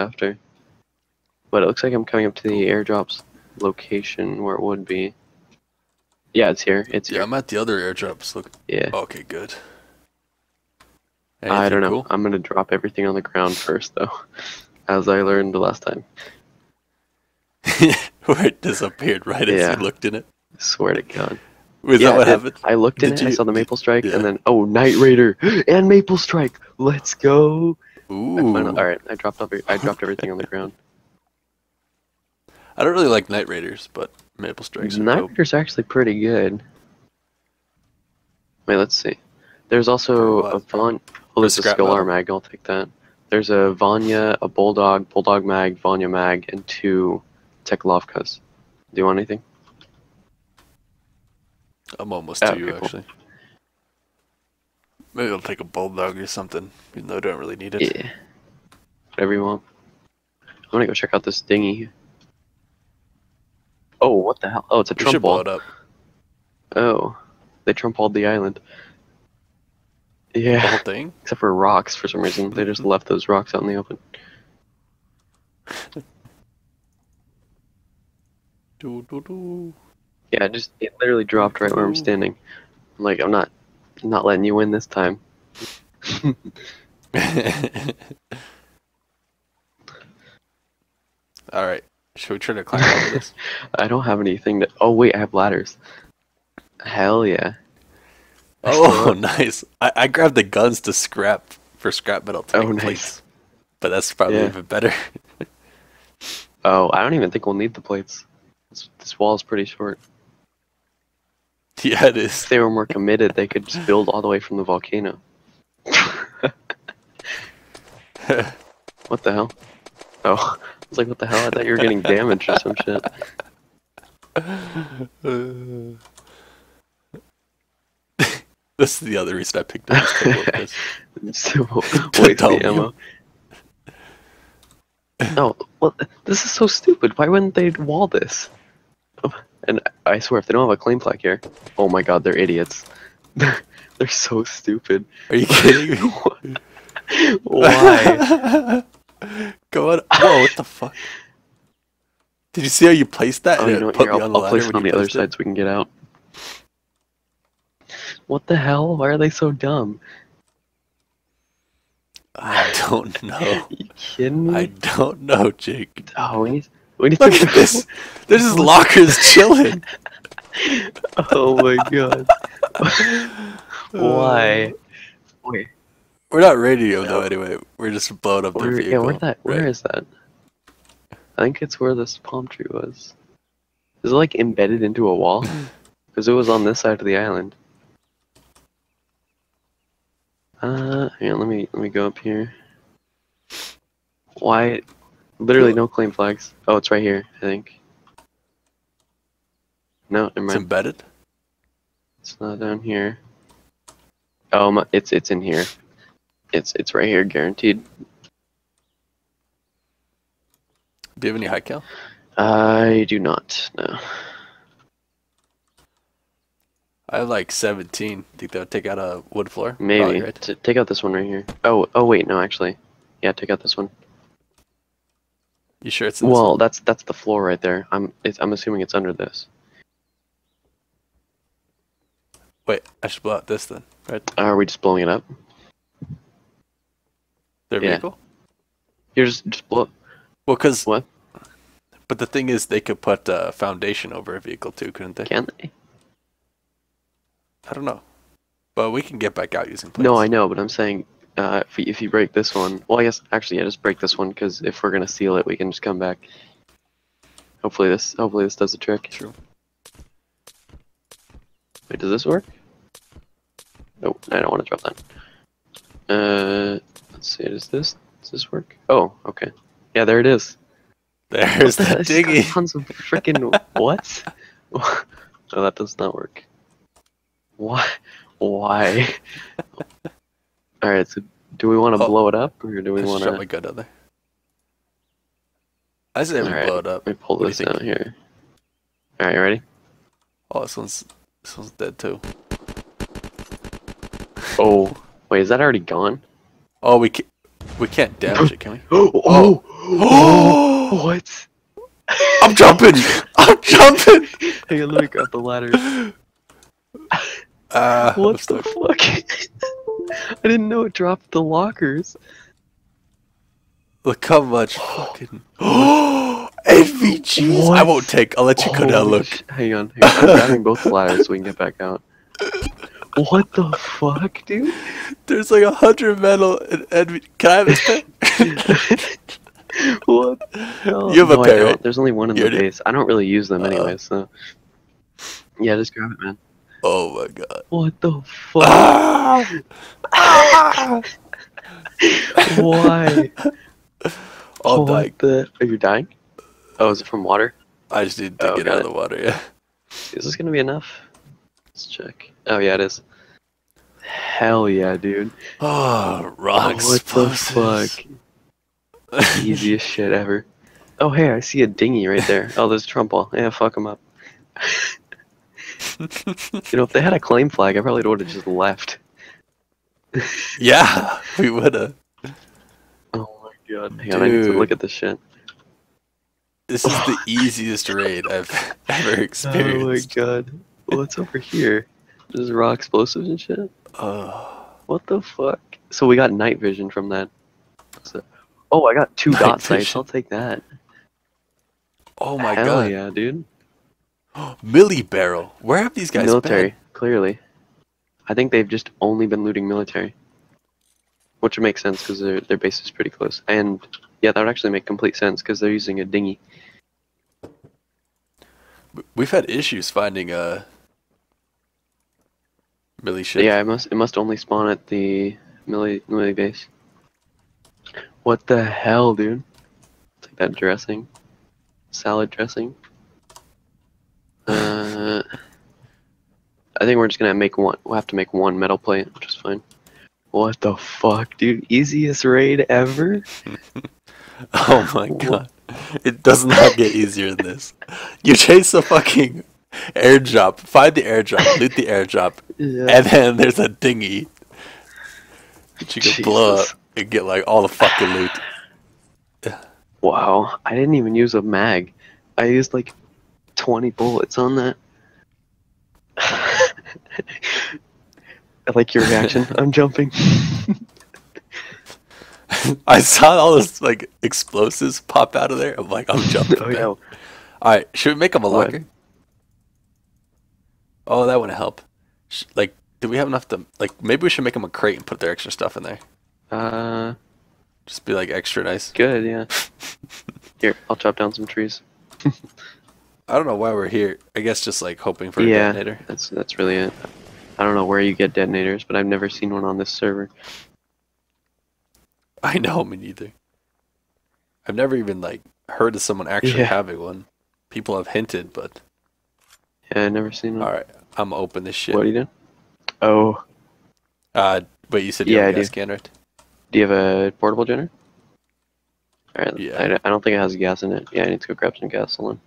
after. But it looks like I'm coming up to the airdrop's location where it would be. Yeah, it's here. It's Yeah, here. I'm at the other airdrops. Look. Yeah. Okay, good. I don't know. Anything I'm gonna drop everything on the ground first, though, as I learned the last time. Where it disappeared right as Yeah. you looked in it. I Swear to God. Was Yeah, that what I happened? I looked in Did it. I saw the Maple Strike, yeah. and then oh, Night Raider and Maple Strike. Let's go. I Ooh. all right, I dropped every, I dropped everything on the ground. I don't really like Night Raiders, but Maple Strikes Night dope. Raiders are actually pretty good. Wait, let's see. There's also a? Von. Well, there's a oh, Scalar mag. I'll take that. There's a Vanya, a Bulldog, Bulldog mag, Vanya mag, and two Teklovkas. Do you want anything? I'm almost Oh, to you, okay, cool. actually. Maybe I'll take a bulldog or something, even though I don't really need it. Yeah. Whatever you want. I'm gonna go check out this dinghy. Oh, what the hell? Oh, it's a We Trump ball. it up. Oh, they Trump balled the island. Yeah. The whole thing? except for rocks for some reason. They just left those rocks out in the open. Doo, doo, doo. Yeah, it just it literally dropped right where I'm standing. I'm like, I'm not, not letting you win this time. Alright. Should we try to climb over this? I don't have anything to. Oh wait, I have ladders. Hell yeah. Oh, nice. I, I grabbed the guns to scrap for scrap metal oh, tank Oh, nice. plates. But that's probably Yeah. even better. Oh, I don't even think we'll need the plates. This, this wall is pretty short. yeah, it If they were more committed, they could just build all the way from the volcano. What the hell? Oh, I was like, what the hell? I thought you were getting damaged or some shit. this is the other reason I picked up this. So, tell the ammo. No, oh, well, this is so stupid. Why wouldn't they wall this? Oh, And I swear, if they don't have a claim plaque here, oh my god, they're idiots. they're so stupid. Are you kidding me? Why? Go on. Whoa, what the fuck? Did you see how you placed that? Oh, you know what? Here, I'll, on the I'll place it on the other it? side so we can get out. What the hell? Why are they so dumb? I don't know. Are you kidding me? I don't know, Jake. Oh, we need, we need Look to at this. There's just lockers chilling. Oh my god. Why? Wait, We're not radio though. Anyway, we're just blowing up their where, vehicle. yeah, where that? Where right? is that? I think it's where this palm tree was. Is it like embedded into a wall? Because it was on this side of the island. Uh, on, let me let me go up here. Why? Literally no claim flags. Oh, it's right here. I think. No, never It's embedded. It's not down here. Oh, my, it's it's in here. It's it's right here, guaranteed. Do you have any high cal? I do not. No. I have like 17. Think that would take out a wood floor? Maybe. Right? T- take out this one right here. Oh, oh wait, no, actually. Yeah, take out this one. You sure it's in Well, one? that's that's the floor right there. I'm it's, I'm assuming it's under this. Wait, I should blow out this then. Right? Are we just blowing it up? Their Yeah. vehicle? You're just just blow. Well, because. What? But the thing is, they could put a foundation over a vehicle too, couldn't they? Can they? I don't know. But we can get back out using plates. No, I know, but I'm saying uh, if you, if you break this one, well, I guess actually, yeah, just break this one because if we're gonna seal it, we can just come back. Hopefully this hopefully this does the trick. True. Wait, does this work? Nope, I don't want to drop that. Uh, let's see, does this does this work? Oh, okay. Yeah, there it is. There's the- got diggy. Tons of freaking what? no, that does not work. Why? Why? All right. So, do we want to Oh. blow it up, or do we want to? my gun down there. I say we Alright. blow it up. Let me pull What this out here. All right, you ready? Oh, this one's this one's dead too. Oh, wait, is that already gone? Oh, we can't We can't damage it, can we? Oh, oh, oh, what? I'm jumping! I'm jumping! Hang on, let me grab the ladder. Uh, What the fuck? I didn't know it dropped the lockers. Look how much fucking. NVGs! I won't take. I'll let you go down. Look. hang on, hang on. I'm grabbing both ladders so we can get back out. What the fuck, dude? There's like a hundred metal and NV. Can I have pen? What? the hell? You have a No, I pair? There's only one in You the already- base. I don't really use them Uh. anyway, so. Yeah, just grab it, man. Oh my god. What the fuck? Ah! Ah! Why? I'll what die. Are you dying? Oh, is it from water? I just need to Oh, get got out of the water. Yeah. Is this gonna be enough? Let's check. Oh yeah, it is. Hell yeah, dude. Oh, rock Oh, what the fuck? Easiest shit ever. Oh hey, I see a dinghy right there. Oh, there's Trumpall. Yeah, fuck him up. You know, if they had a claim flag, I probably would have just left. yeah, we would have. Oh my god. Hang on, I need to look at this shit. This is the easiest raid I've ever experienced. Oh my god. What's over here? There's raw explosives and shit? Oh, What the fuck? So we got night vision from that. So- oh, I got two Night dot sights. I'll take that. oh my Hell god. yeah, dude. Millie Barrel. Where have these guys been? military, been? clearly. I think they've just only been looting military. Which would make sense because their their base is pretty close. And yeah, that would actually make complete sense because they're using a dinghy. We've had issues finding uh Millie shit. Yeah, it must it must only spawn at the milli milli base. What the hell, dude? Like that dressing. Salad dressing. Uh, I think we're just gonna make one. We'll have to make one metal plate, which is fine. What the fuck, dude? Easiest raid ever? Oh my god. It does not get easier than this. You chase a fucking airdrop, find the airdrop, loot the airdrop, Yeah. and then there's a dinghy that you can blow up Jesus. and get like all the fucking loot. Wow, I didn't even use a mag. I used like 20 bullets on that. I like your reaction. I'm jumping. I saw all those like explosives pop out of there. I'm like, I'm jumping. oh yeah. Alright, should we make them a locker? Oh, that would help. Sh- like, do we have enough to like? Maybe we should make them a crate and put their extra stuff in there. Uh, Just be like extra nice. good. Yeah. Here, I'll chop down some trees. I don't know why we're here. I guess just like hoping for a Yeah. detonator. That's that's really it. I don't know where you get detonators, but I've never seen one on this server. I know, me neither. I've never even like heard of someone actually Yeah. having one. People have hinted, but Yeah, I've never seen one. all right, I'm open this shit. What are you doing? Oh, Uh, but you said you Yeah, have a I gas do. can, right? do you have a portable generator? All right. Yeah. I, I don't think it has gas in it. Yeah, I need to go grab some gasoline.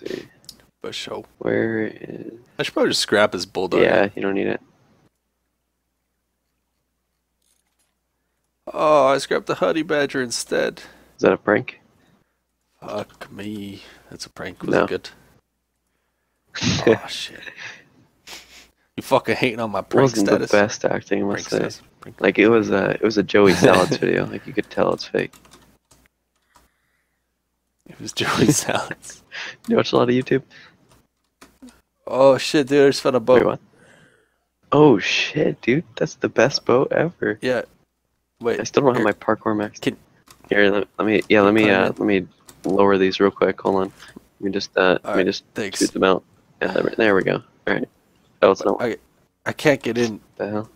Let's see. But show. Where is? I should probably just scrap his bulldog. Yeah, you don't need it. Oh, I scrapped the honey badger instead. Is that a prank? Fuck me. That's a prank. Was No. it good? Oh shit. You fucking hating on my prank wasn't status? the best acting, I Prank must say. Like it was a it was a Joey Salads video. Like you could tell it's fake. It was Joey Salads. You watch a lot of YouTube? Oh shit, dude! I just found a boat. Wait. Oh shit, dude, that's the best boat ever. Yeah. Wait. I still don't have my parkour max. Can- Here, let, let me yeah, let me uh let me lower these real quick. Hold on. Let me just uh let me just Thanks. shoot them out. Yeah, there, there we go. All right. Oh, it's not. I I can't get in. the hell?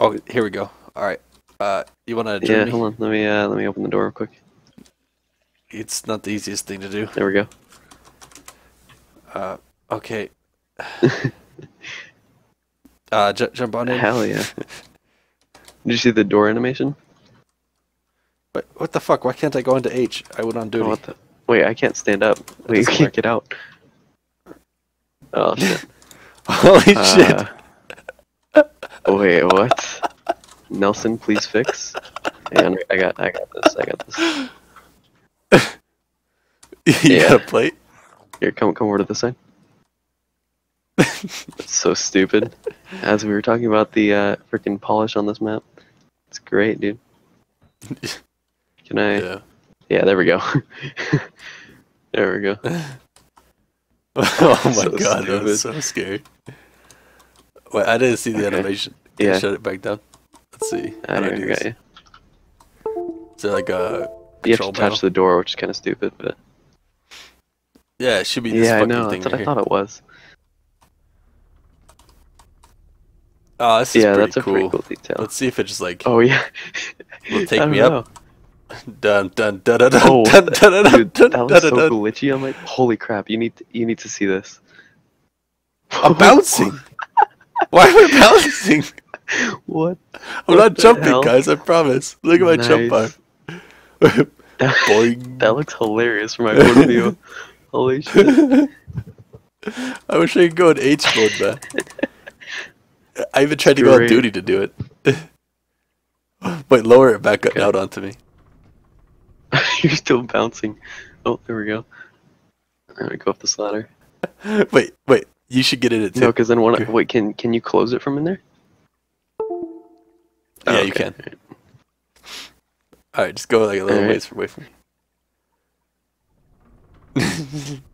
Oh, here we go. All right. Uh, you wanna Yeah, me? hold on. Let me uh let me open the door real quick. It's not the easiest thing to do. There we go. Uh, okay. uh, j- jump on in. Hell yeah. Did you see the door animation? What, what the fuck? Why can't I go into H? I went on duty. what the? Wait, I can't stand up. Wait, you can't work. get out. Oh shit. Holy shit! Uh, wait, what? Nelson, please fix. And I got, I got this. I got this. you Yeah. got a plate? Here, come, come over to this side. That's so stupid. As we were talking about the uh, freaking polish on this map, it's great, dude. Can I? Yeah, Yeah. there we go. there we go. oh my So god, that stupid. was so scary. Wait, I didn't see the Okay. animation. Can Yeah. shut it back down. Let's see. I do I do this? you. Is there like a You have to touch panel? the door, which is kind of stupid, but Yeah, it should be this yeah, I fucking know. thing That's what right I thought it was. Oh, this is Yeah, pretty that's a cool. pretty cool detail. Let's see if it just like Oh yeah. will I take me up. know. Dun dun dun dun dun Oh, dun dun dun Dude, dun that dun was so dun. glitchy. I'm like, holy crap! You need to, you need to see this. I'm bouncing. Why am I bouncing? what? I'm What not jumping, hell? guys. I promise. Look at my jump bar. Boing. that looks hilarious from my point of view. Holy shit! I wish I could go in H mode, man. I even tried to go on duty to do it. Wait, lower it back Okay. out onto me. You're still bouncing. Oh, there we go. I'm gonna go up this ladder. Wait, wait. You should get in it too. No, because then Okay. wait, can can you close it from in there? yeah, Oh, you okay. can. All right, just go like a little Alright. ways away from me.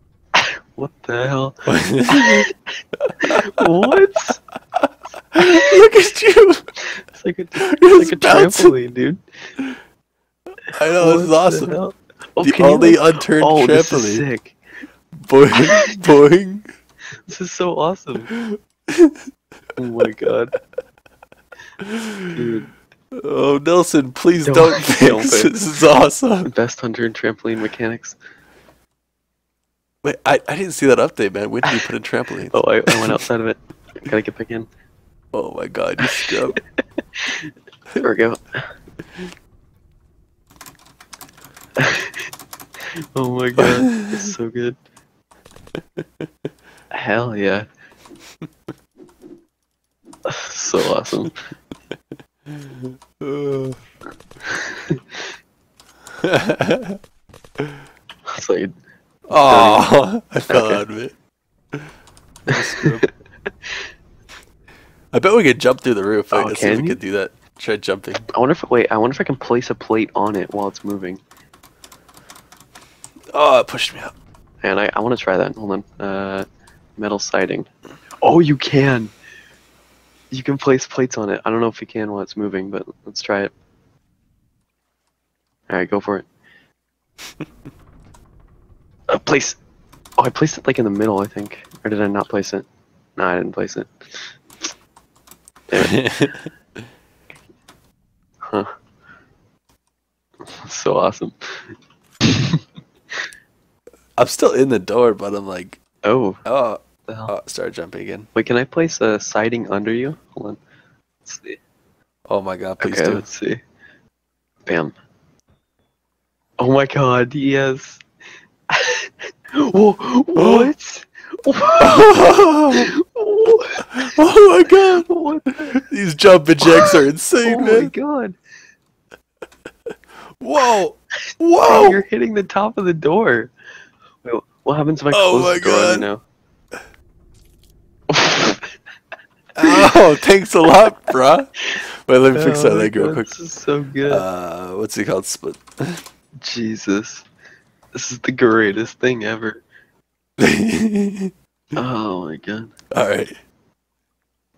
What the hell? What? Look at you! It's like a, it's like a trampoline, dude. I know this is What the awesome. Oh, the you, only like- unturned oh, this is sick. Boing, boing. This is so awesome. oh my god. Dude, Oh, Nelson, please Don't- don't, don't fix. fix. This is awesome. best hunter and trampoline mechanics. Wait, I, I didn't see that update, man. When did you put in trampoline? Oh, I, I went outside of it. Gotta get back in. Oh my god, you scrub. There we go. oh my god, it's so good. Hell yeah. so awesome. It's like, oh, I fell Okay. out of it. I bet we could jump through the roof. Like, Oh, let's see if can we could do that. Try jumping. I wonder if wait, I wonder if I can place a plate on it while it's moving. Oh, it pushed me up. And I, I want to try that. Hold on. Uh, metal siding. Oh, you can. You can place plates on it. I don't know if you can while it's moving, but let's try it. All right, go for it. uh, place. Oh, I placed it like in the middle, I think. Or did I not place it? No, I didn't place it. Damn it. Huh. So awesome. I'm still in the door, but I'm like, Oh, oh, the hell. oh start jumping again. Wait, can I place a siding under you? Hold on. Let's see. Oh my god, please okay, do. let's see. Bam. Oh my god, yes. Whoa, what? oh my god, what? these jumping jacks are insane, man. Oh my man. god. Whoa, Oh, whoa. you're hitting the top of the door. Wait, what happens if I Oh close my the door on you God. now? Oh, thanks a lot, bruh. Wait, let me fix Oh that leg real quick. This is so good. Uh, what's it called? Split. Jesus. This is the greatest thing ever. Oh my god. All right.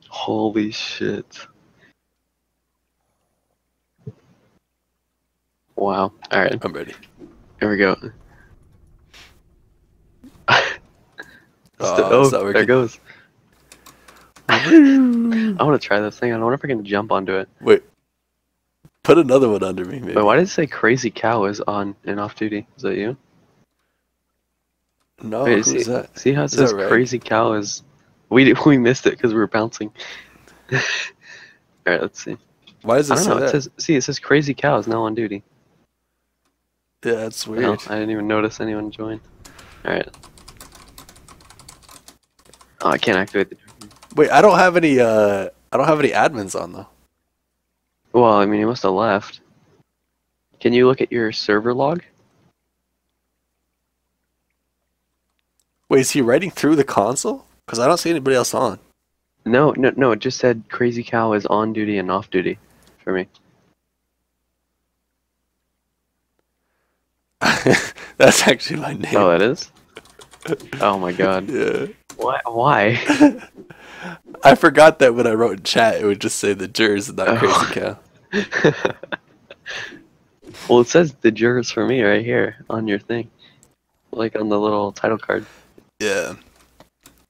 Holy shit. Wow. Alright, I'm ready. here we go. Oh, oh, there it goes. I want to try this thing. I wonder if I can jump onto it. Wait. Put another one under me, maybe. Wait, why did it say Crazy Cow is on and off duty? Is that you? No, Wait, who's see, that? see how it Is says right? Crazy Cow is. We we missed it because we were bouncing. All right, let's see. Why does I it don't say know. It says see, it says Crazy Cow is now on duty. yeah, that's Hell, weird. I didn't even notice anyone join. All right. Oh, I can't activate the. Wait, I don't have any. Uh, I don't have any admins on though. Well, I mean, he must have left. Can you look at your server log? Wait, is he writing through the console? Because I don't see anybody else on. No, no, no. It just said Crazy Cow is on duty and off duty for me. That's actually my name. Oh, that is. Oh my god. yeah. Why? Why? I forgot that when I wrote in chat, it would just say the Jers and not Oh. crazy cow. well, it says the Jers for me right here on your thing, like on the little title card. Yeah.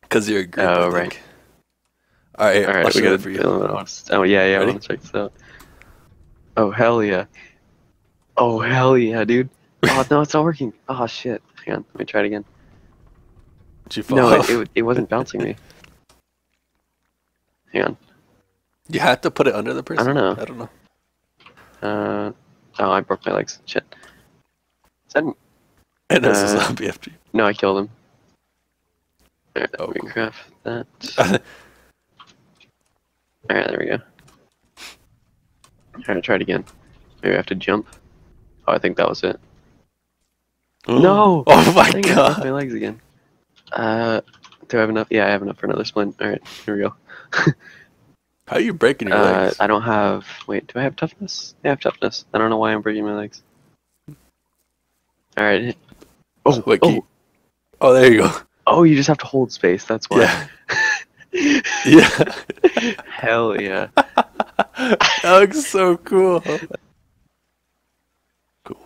Because you're a group. Oh, I right. All right, All right, we gotta it for you. fill it out. Oh yeah, yeah. I Ready? want to check this out. Oh hell yeah. Oh hell yeah, dude. Oh no, it's not working. Oh shit. Hang on, let me try it again. Did you fall No, it, it, it wasn't bouncing me. Hang on. You have to put it under the person. don't know. I don't know. Uh, oh, I broke my legs. Shit. Is that, And a Uh, zombie after you. no, I killed him. Alright, Oh, me cool. craft that. Alright, there we go. Alright, try it again. Maybe I have to jump. Oh, I think that was it. No! Oh my Dang it, I broke god! my legs again. Uh, do I have enough? Yeah, I have enough for another splint. Alright, here we go. How are you breaking your Uh, legs? I don't have. Wait, do I have toughness? Yeah, I have toughness. I don't know why I'm breaking my legs. Alright. Oh, Wait, oh, you- Oh, there you go. oh, you just have to hold space. That's why. Yeah. Yeah. Hell yeah. that looks so cool. Cool.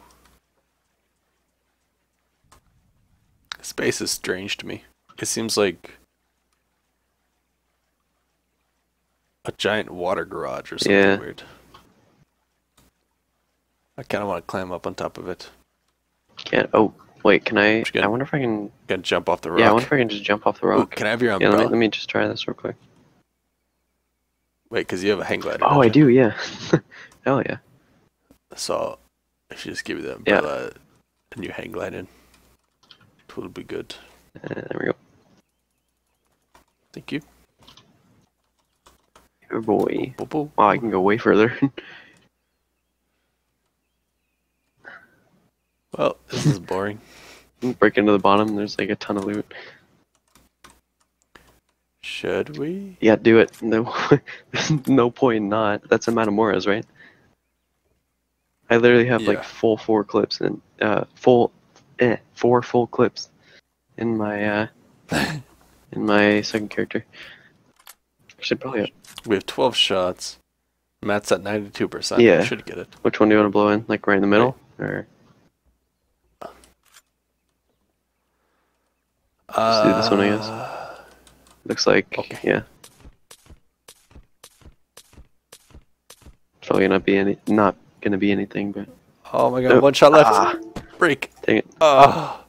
Space is strange to me. It seems like a giant water garage or something Yeah. weird. I kind of want to climb up on top of it. Can't. Oh, wait. Can I? You got? I wonder if I can. Gonna jump off the rock. Yeah, I wonder if I can just jump off the Ooh, rock. can I have your yeah, let me, let me just try this real quick. Wait, because you have a hang glider. Oh, I you? do. Yeah. Hell yeah. So, I should just give you the Yeah. umbrella and you hang glide in. It will be good. Uh, there we go. Thank you. Good boy. Boop, boop. Wow, I can go way further. Well, this is boring. Break into the bottom. There's like a ton of loot. Should we? Yeah, do it. No, there's no point not. That's a Matamoras, right? I literally have Yeah. like full four clips and uh full, eh, four full clips in my uh in my second character. Should probably. We have 12 shots. Matt's at 92%. Yeah. We should get it. Which one do you want to blow in? Like right in the middle, or Uh, do this one, I guess. looks like Okay. yeah. Probably not be any, not gonna be anything, but Oh my god, one shot left. ah. Break. dang it, Oh.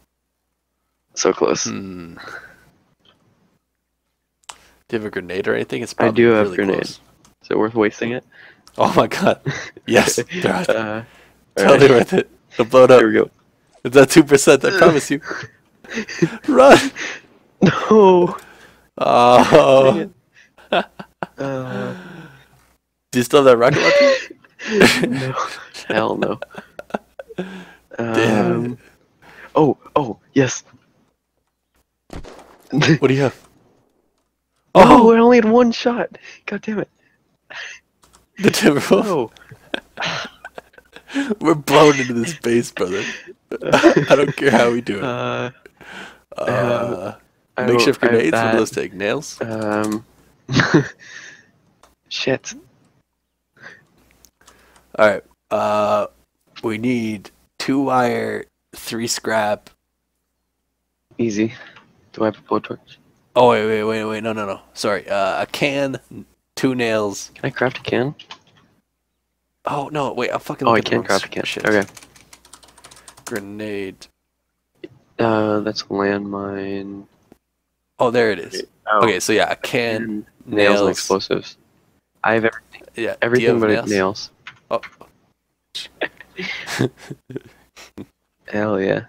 so close. Hmm. Do you have a grenade or anything? It's I do have really grenade. close. Is it worth wasting it? Oh my god. Yes. they're worth it. uh, totally alright. worth it. It'll blow it up. Here we go. It's at 2%, I promise you. Run! No. Oh. Uh, Do you still have that rocket launcher? no. Hell no. Damn Um, oh, oh, yes. What do you have? Oh, I only had one shot. God damn it. The Timberwolf. No. We're blown into this base, brother. I don't care how we do it. Uh, Uh, makeshift don't- I have grenades. What do those take? Nails? Um. Shit. All right. Uh, we need two wire, three scrap. Easy. Do I have a blowtorch? Oh wait, wait, wait, wait. No, no, no. Sorry. Uh, a can, two nails. Can I craft a can? Oh no, wait. I'm fucking. Oh, I looking at the can wrong craft a can. Shit. Okay. Grenade. Uh, that's a landmine. Oh, there it is. Oh. Okay, so yeah, a can, and nails, nails and explosives. I have everything, Yeah, everything but nails. nails. Oh. Hell yeah.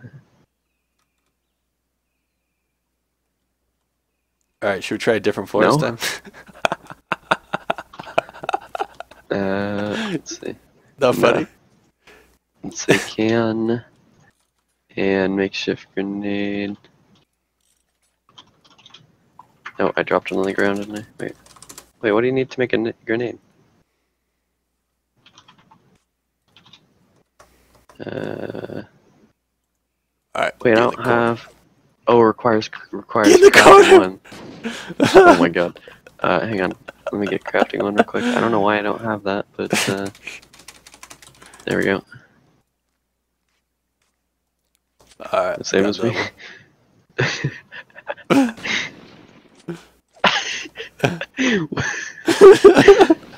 All right, should we try a different floor this No. time? Uh, let's see. Not funny. Let's say can and makeshift grenade. Oh, I dropped it on the ground, didn't I? Wait. Wait, what do you need to make a grenade? Uh, Alright. wait, I don't have. corner. Oh, requires requires Get in the crafting one. Oh my god. Uh, hang on. Let me get crafting one real quick. I don't know why I don't have that, but uh, there we go. Alright. The same as me.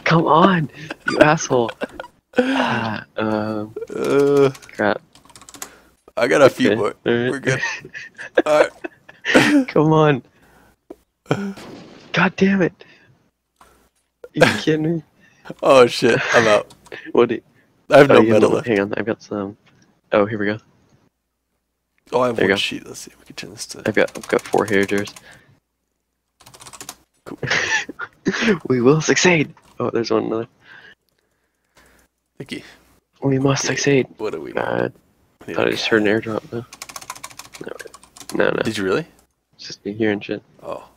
Come on, you asshole. Ah, um, Uh, crap. I got a few Okay, more. alright. We're good. Alright. Come on. God damn it. you kidding me? Oh shit, I'm out. What? Do you, I have oh, no metal left. Hang on, I've got some. Oh, here we go. Oh, I have There one sheet. Let's see if we can turn this to. I've got I've got four hair jars. Cool. we will succeed. Oh, there's one another. Thank you. We must Okay. succeed. What do we? God, need? thought I just heard an airdrop though. No, no, no. Did you really? It's just me hearing shit. Oh.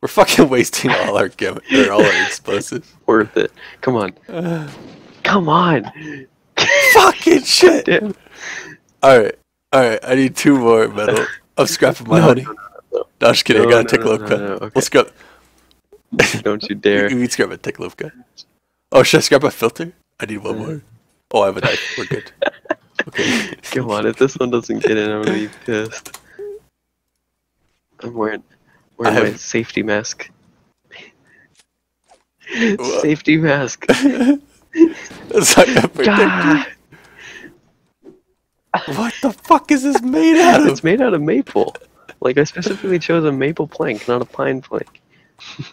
We're fucking wasting all our or all our explosives. Worth it. Come on. Come on. fucking shit. Damn. All right, all right. I need two more metal. I'm scrapping my No, honey. no, No, I'm just kidding. I gotta no, take a look. no, no, okay. We'll scrap. Don't you dare. you can scrap a look. Oh, should I scrap a filter? I need one uh, more. Oh, I have a knife. We're good. Come on, if this one doesn't get in, I'm gonna be pissed. I'm wearing, wearing I my safety mask. Safety mask. It's like a protector. God, What the fuck is this made out of? it's made out of maple. Like I specifically chose a maple plank, not a pine plank.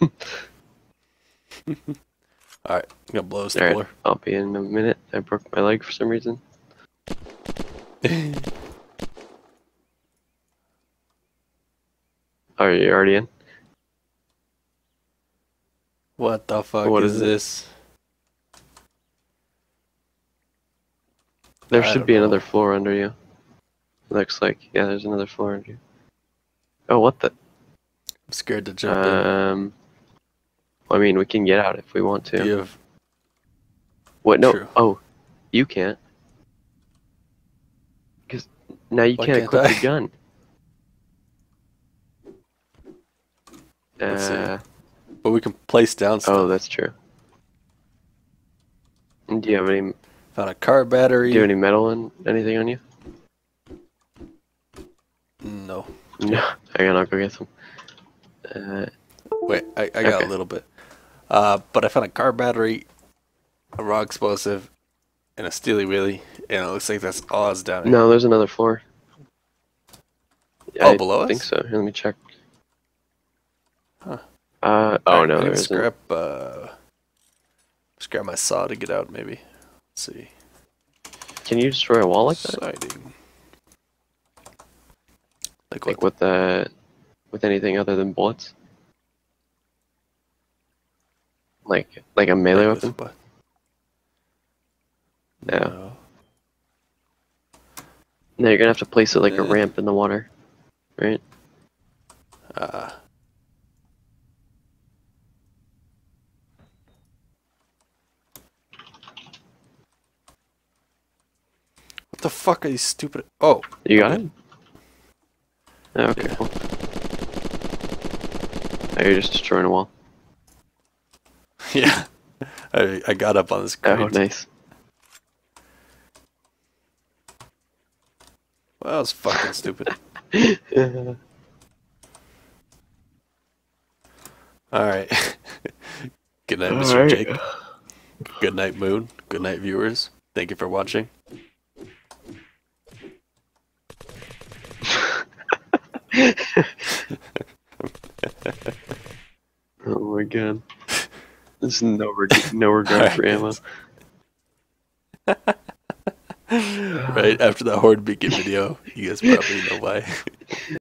All right, I'm gonna blow this All right. I'll be in a minute. I broke my leg for some reason. Are you already in? What the fuck What is, is this? There I should be know. another floor under you. Looks like yeah, there's another floor under you. Oh, what the? I'm scared to jump in. Um, I mean, we can get out if we want to. You have What? No. True. Oh, you can't. Now you Why can't can't equip I? the gun. Let's see. Uh, But we can place down stuff. oh, that's true. Do you have any? Found a car battery. Do you have any metal and anything on you? No. No. On, I'll go get some. Uh, Wait, I, I got Okay. a little bit. Uh, but I found a car battery, a raw explosive, and a steely wheelie, and it looks like that's all that's down here. no, there's another floor. Oh, I below us? I think so. Here, let me check. Huh. Uh oh no, there isn't. scrap uh, scrap my saw to get out. Maybe. Let's see. Can you destroy a wall like that? Siding. Like Like what? with uh, with anything other than bullets? Like like a melee like weapon? No. No, you're gonna have to place it like a ramp in the water, right? Uh, what the fuck are these stupid? Oh, You got it. Oh, okay, Yeah. cool. Oh, you're just destroying a wall. yeah. I I got up on this. Oh, nice. Well, that was fucking stupid. All right. Good night, Mr. Alright. Jake. Good night, Moon. Good night, viewers. Thank you for watching. Oh my god. There's no reg- no regard for ammo. right after that horn beacon video, you guys probably know why.